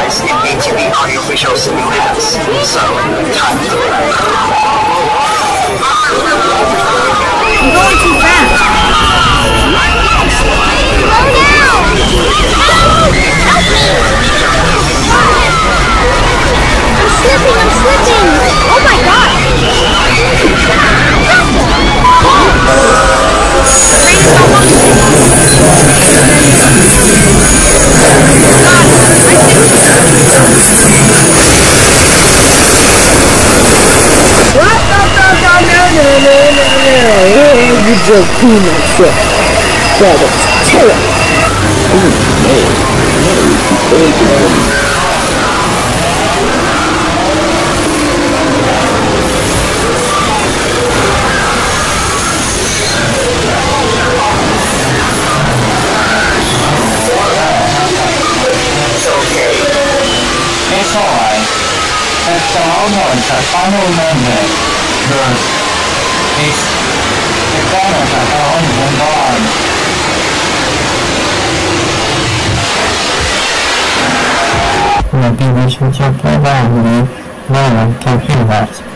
Supplies in ATV audiovisual solutions. So, time to You just cool myself. That was terrible. Alright. It's all the final moment. Because it's 我的，还有你们包啊。那边的是叫拜拜，你们那。